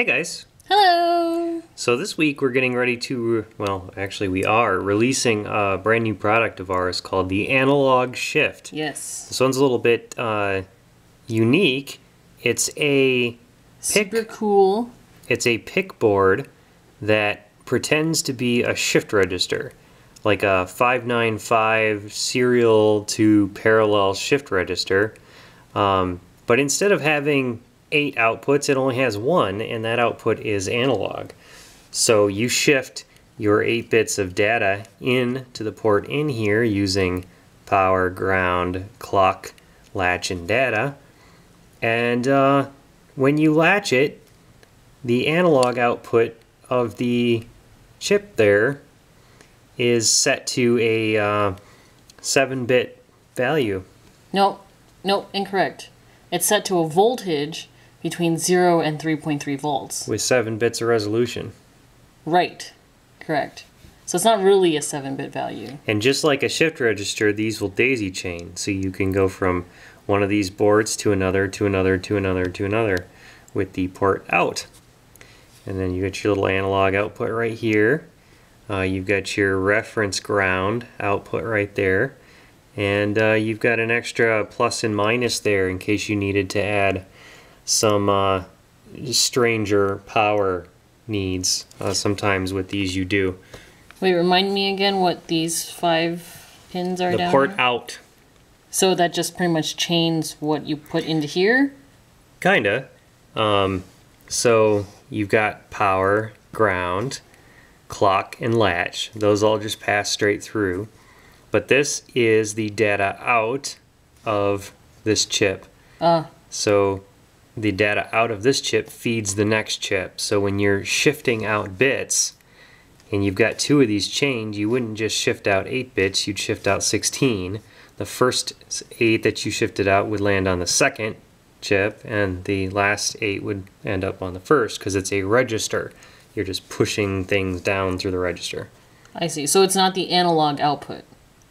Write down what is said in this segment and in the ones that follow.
Hey guys. Hello. So this week we're getting ready to, well, actually we are releasing a brand new product of ours called the Analog Shift. Yes. This one's a little bit uh, unique. It's a PIC. Super cool. It's a PIC board that pretends to be a shift register, like a 595 serial to parallel shift register. Um, but instead of having eight outputs, it only has one, and that output is analog. So you shift your eight bits of data in to the port in here using power, ground, clock, latch, and data. And uh, when you latch it, the analog output of the chip there is set to a uh, 7-bit value. No, no, incorrect. It's set to a voltage between 0 and 3.3 volts. with 7 bits of resolution. Right. Correct. So it's not really a 7-bit value. And just like a shift register, these will daisy chain. So you can go from one of these boards to another, to another, to another, to another with the port out. And then you get your little analog output right here. Uh, you've got your reference ground output right there. And uh, you've got an extra plus and minus there in case you needed to add some uh, stranger power needs. Uh, sometimes with these you do. Wait, remind me again what these five pins are The down port here? out So that just pretty much chains what you put into here? Kinda. Um, so you've got power, ground, clock, and latch. Those all just pass straight through. But this is the data out of this chip. Uh, So the data out of this chip feeds the next chip. So when you're shifting out bits, and you've got two of these chained, you wouldn't just shift out 8 bits, you'd shift out 16. The first 8 that you shifted out would land on the second chip, and the last 8 would end up on the first because it's a register. You're just pushing things down through the register. I see. So it's not the analog output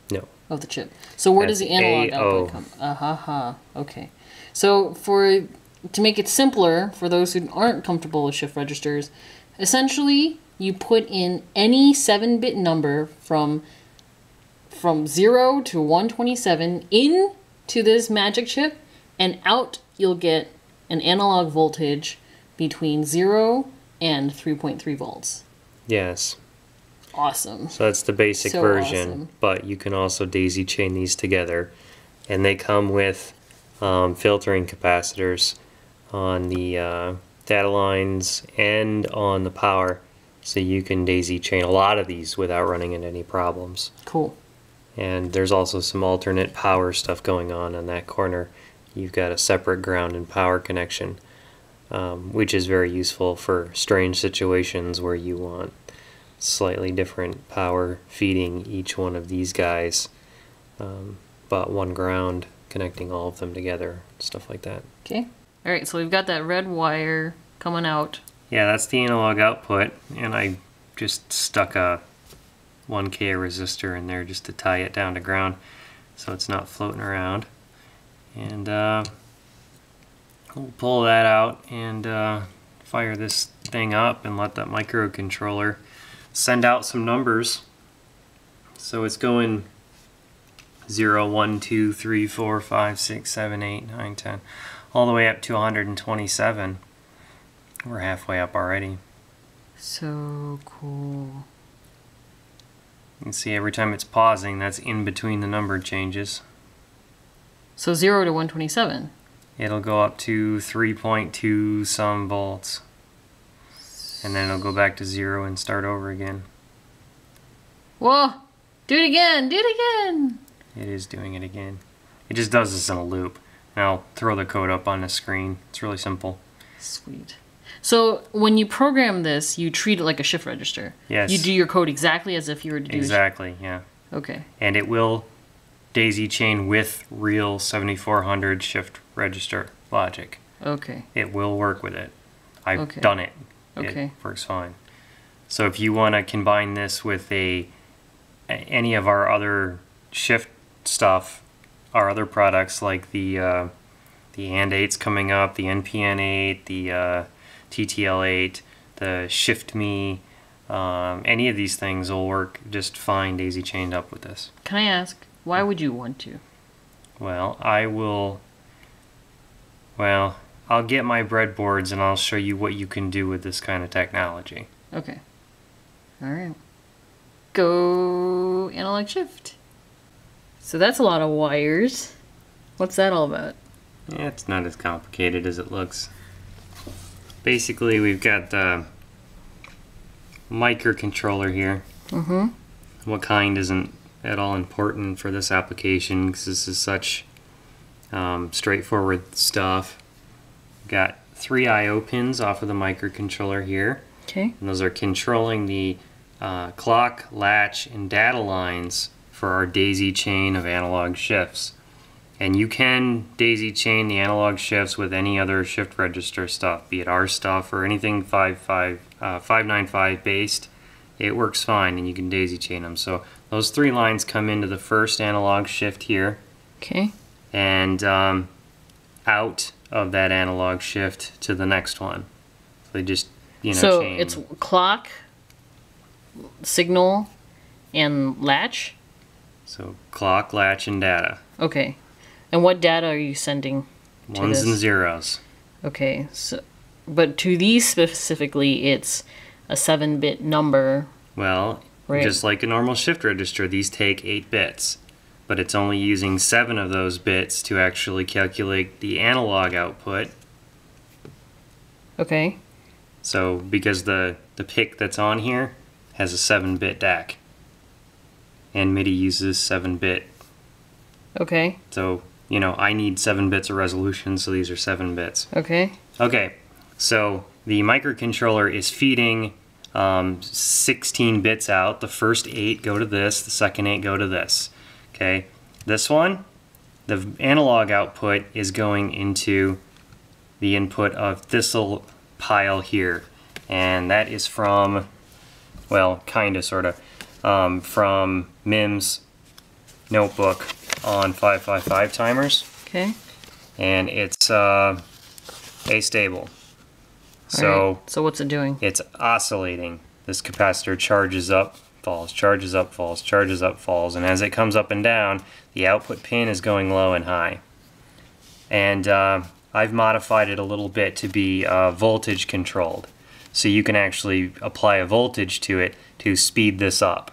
No. of the chip. So where does the analog AO. output come? Uh ha ha. Okay. So for to make it simpler for those who aren't comfortable with shift registers, essentially you put in any 7-bit number from from 0 to 127 in to this magic chip and out you'll get an analog voltage between 0 and 3.3 volts. Yes. Awesome. So that's the basic So version, awesome. but you can also daisy chain these together, and they come with um, filtering capacitors on the uh, data lines and on the power, so you can daisy chain a lot of these without running into any problems. Cool. And there's also some alternate power stuff going on on that corner. You've got a separate ground and power connection, um, which is very useful for strange situations where you want slightly different power feeding each one of these guys, um, but one ground connecting all of them together, stuff like that. Okay. All right, so we've got that red wire coming out. Yeah, that's the analog output, and I just stuck a 1K resistor in there just to tie it down to ground so it's not floating around. And uh, we'll pull that out and uh, fire this thing up and let that microcontroller send out some numbers. So it's going 0, 1, 2, 3, 4, 5, 6, 7, 8, 9, 10, all the way up to 127. We're halfway up already. So cool. You can see every time it's pausing, that's in between the number changes. So 0 to 127. It'll go up to 3.2 some volts. And then it'll go back to zero and start over again. Whoa! Do it again! Do it again! It is doing it again. It just does this in a loop. I'll throw the code up on the screen. It's really simple. Sweet. So when you program this, you treat it like a shift register. Yes. You do your code exactly as if you were to do Exactly, yeah. Okay. And it will daisy chain with real 7400 shift register logic. Okay. It will work with it. I've Okay. done it. Okay. It works fine. So if you want to combine this with a- any of our other shift stuff, our other products like the uh, the and 8's coming up, the NPN 8, the uh, TTL8, the Shift Me, um, any of these things will work just fine daisy chained up with this. Can I ask, why would you want to? Well, I will. Well, I'll get my breadboards and I'll show you what you can do with this kind of technology. Okay. All right. Go analog shift. So that's a lot of wires. What's that all about? Yeah, it's not as complicated as it looks. Basically, we've got the microcontroller here. Mm-hmm. What kind isn't at all important for this application because this is such um, straightforward stuff. We've got three I/O pins off of the microcontroller here, Okay. and those are controlling the uh, clock, latch, and data lines for our daisy chain of analog shifts. And you can daisy chain the analog shifts with any other shift register stuff, be it our stuff or anything 55, uh, 595 based. It works fine and you can daisy chain them. So those three lines come into the first analog shift here Okay. and um, out of that analog shift to the next one. So they just, you know, so chain. it's clock, signal, and latch. So clock, latch, and data. Okay. And what data are you sending? Ones and zeros. Okay. So, but to these specifically, it's a seven-bit number. Well, Right. just like a normal shift register, these take 8 bits. But it's only using 7 of those bits to actually calculate the analog output. Okay. So, because the, the PIC that's on here has a 7 bit DAC. And MIDI uses 7 bit. Okay. So, you know, I need 7 bits of resolution, so these are 7 bits. Okay. Okay, so the microcontroller is feeding um, 16 bits out. The first eight go to this, the second eight go to this. Okay, this one, the analog output is going into the input of this little pile here, and that is from, well, kinda, sorta, um, from Mims' notebook on 555 timers Okay. and it's uh, stable. So Alright, So what's it doing? it's oscillating. This capacitor charges up, falls, charges up, falls, charges up, falls, and as it comes up and down, the output pin is going low and high. And uh, I've modified it a little bit to be uh, voltage controlled. So you can actually apply a voltage to it to speed this up.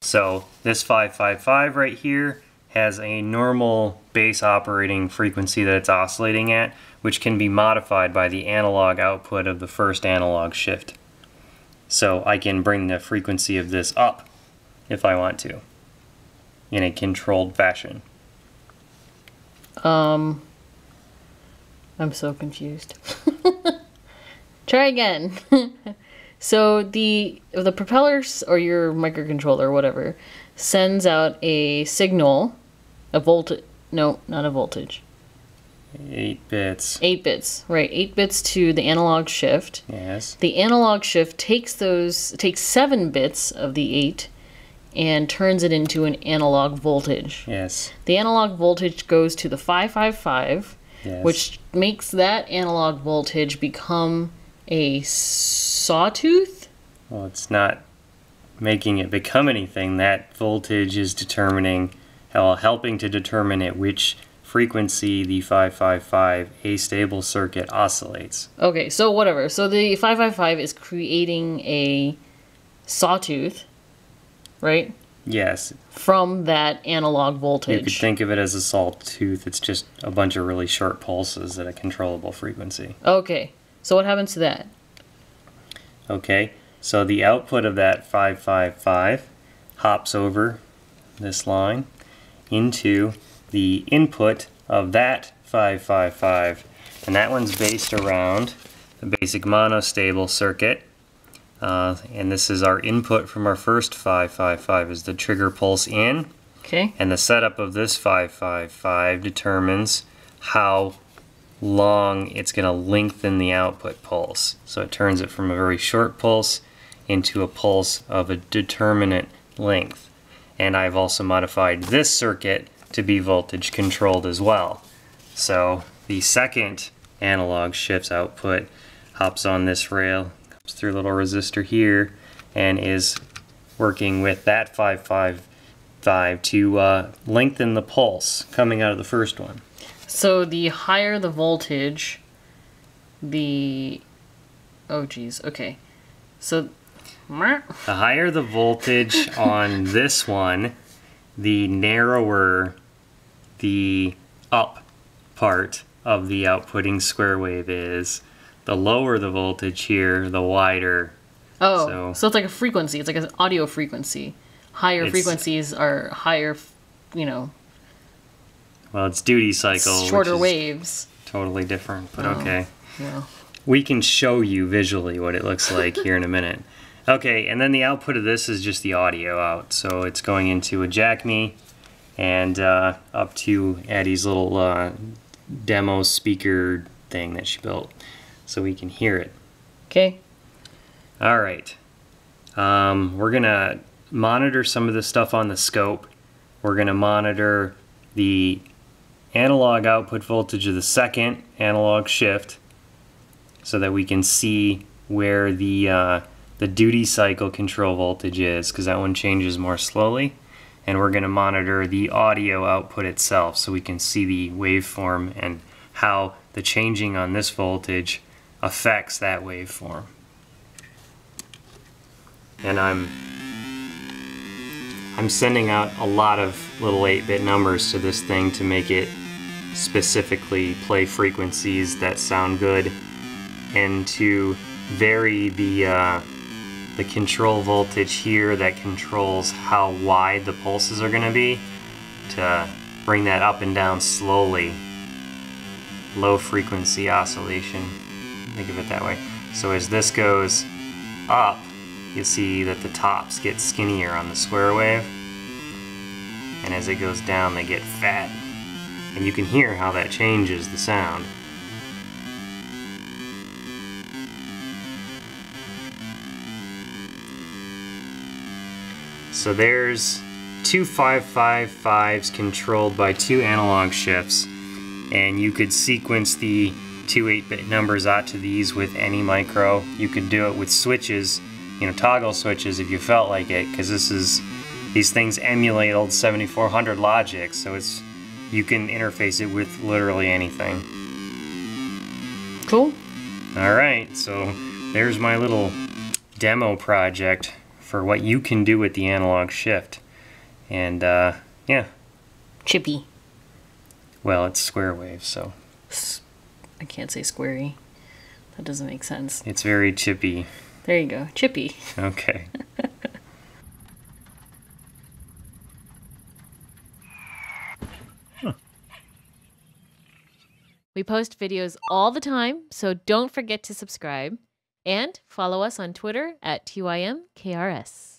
So this 555 right here has a normal base operating frequency that it's oscillating at, which can be modified by the analog output of the first analog shift. So I can bring the frequency of this up if I want to in a controlled fashion. Um, I'm so confused. Try again. so the the propellers or your microcontroller whatever sends out a signal, a voltage. No, not a voltage. 8 bits. Eight bits, right? Eight bits to the analog shift. Yes. The analog shift takes those takes seven bits of the eight and turns it into an analog voltage. Yes. The analog voltage goes to the 555, Yes. which makes that analog voltage become a sawtooth. Well, it's not making it become anything. That voltage is determining, well, helping to determine at which frequency the 555 astable circuit oscillates. Okay, so whatever. So the 555 is creating a sawtooth, right? Yes, From that analog voltage. you could think of it as a sawtooth. It's just a bunch of really short pulses at a controllable frequency. Okay, so what happens to that? Okay, so the output of that 555 hops over this line into the input of that 555. And that one's based around the basic monostable circuit. Uh, and this is our input from our first 555 is the trigger pulse in. Okay, And the setup of this 555 determines how long it's going to lengthen the output pulse. So it turns it from a very short pulse into a pulse of a determinate length. And I've also modified this circuit to be voltage controlled as well. So the second analog shifts output hops on this rail, comes through a little resistor here, and is working with that 555 to uh, lengthen the pulse coming out of the first one. So the higher the voltage, the oh geez, okay. So the higher the voltage on this one, the narrower the up part of the outputting square wave is. The lower the voltage here, the wider. Oh, so, so it's like a frequency. It's like an audio frequency. Higher frequencies are higher, you know. Well, it's duty cycle. Shorter waves. Totally different, but oh, okay. Yeah. We can show you visually what it looks like here in a minute. Okay, and then the output of this is just the audio out. So it's going into a JACME and uh, up to Addie's little uh, demo speaker thing that she built so we can hear it. Okay. All right. Um, we're going to monitor some of the stuff on the scope. We're going to monitor the analog output voltage of the second analog shift so that we can see where the, uh, the duty cycle control voltage is because that one changes more slowly. And we're going to monitor the audio output itself so we can see the waveform and how the changing on this voltage affects that waveform. And I'm I'm sending out a lot of little 8-bit numbers to this thing to make it specifically play frequencies that sound good and to vary the uh, the control voltage here that controls how wide the pulses are going to be to bring that up and down slowly low frequency oscillation think of it that way. So as this goes up, you'll see that the tops get skinnier on the square wave, and as it goes down they get fat. And you can hear how that changes the sound. So there's two 555s controlled by two analog shifts and you could sequence the two 8-bit numbers out to these with any micro. You could do it with switches, you know, toggle switches if you felt like it, because this is these things emulate old 7400 logic, so it's you can interface it with literally anything. Cool. All right, so there's my little demo project for what you can do with the analog shift. And uh, yeah. Chippy. Well, it's square wave, so. I can't say squarey. That doesn't make sense. It's very chippy. There you go. Chippy. Okay. We post videos all the time, so don't forget to subscribe and follow us on Twitter at TYMKRS.